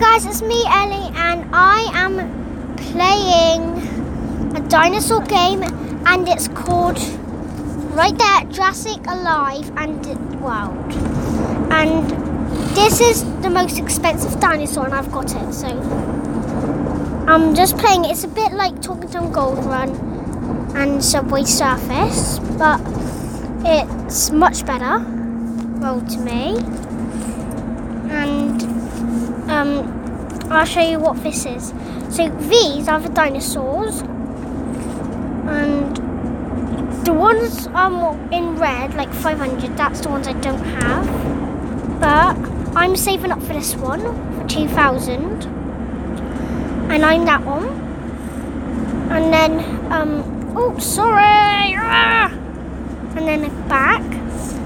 guys, it's me Ellie and I am playing a dinosaur game and it's called right there Jurassic Alive and World. And this is the most expensive dinosaur and I've got it so I'm just playing it. It's a bit like Talking Tom Gold Run and Subway Surfers but it's much better well to me and um, I'll show you what this is. So these are the dinosaurs, and the ones um in red, like 500, that's the ones I don't have. But I'm saving up for this one for 2,000, and I'm that one. And then um, oh sorry, ah! and then back,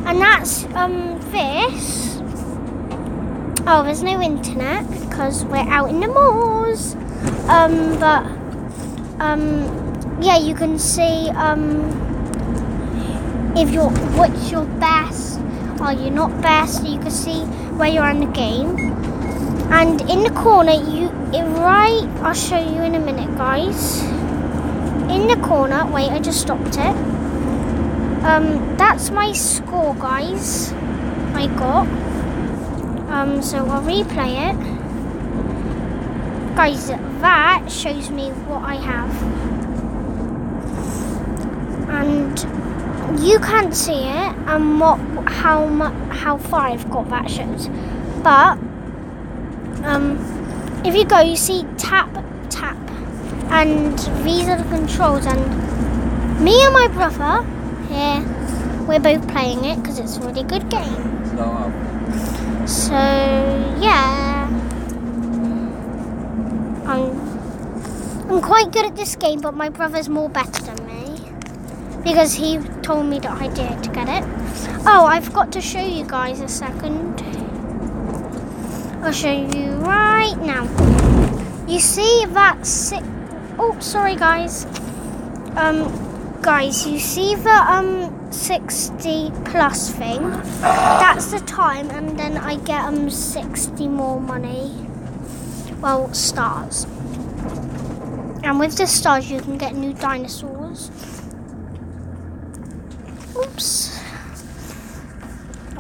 and that's um this. Oh, there's no internet because we're out in the malls. Um, but um, yeah, you can see um, if you're what's your best, are you not best? You can see where you're in the game. And in the corner, you right. I'll show you in a minute, guys. In the corner, wait, I just stopped it. Um, that's my score, guys. I got. Um, so I'll replay it. Guys, that shows me what I have. And you can't see it and what how much how far I've got that shows. But um if you go you see tap tap and these are the controls and me and my brother here we're both playing it because it's a really good game. So yeah, I'm I'm quite good at this game, but my brother's more better than me because he told me that I did to get it. Oh, I've got to show you guys a second. I'll show you right now. You see that six? Oh, sorry, guys. Um, guys, you see the um 60 plus thing? That's the time, and then I get um 60 more money. Well, stars. And with the stars, you can get new dinosaurs. Oops.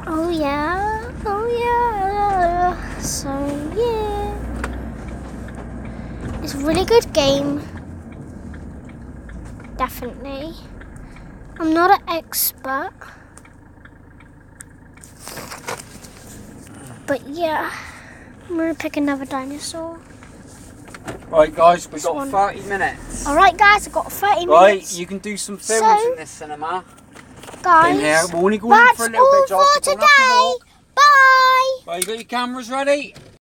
Oh yeah. Oh yeah. So yeah. It's a really good game definitely. I'm not an expert. But yeah, I'm gonna pick another dinosaur. Right, guys, we've got one. 30 minutes. Alright, guys, I've got 30 Right, minutes. Right, you can do some films So- in this cinema. guys, here, we're only going in that's for a little all bit, Josh. for We're gonna have to today. Bye. Right, you got your cameras ready?